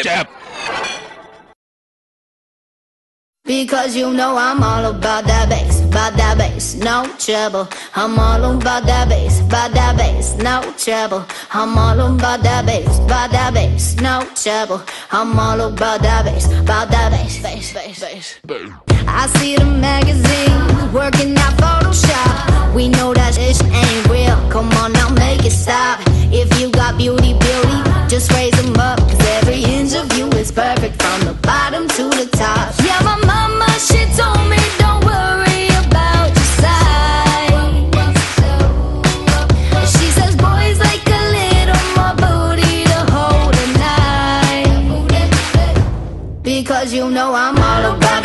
Jab. Because you know I'm all about that bass, about that bass, no trouble. I'm all about that bass, about that bass, no trouble. I'm all about that bass, about that bass, no trouble. I'm all about that bass, about that bass, bass, bass, bass. I see the magazines working out Photoshop. We know that shit ain't real. Come on now, make it stop. If you got beauty, beauty, just raise them Because you know I'm all about.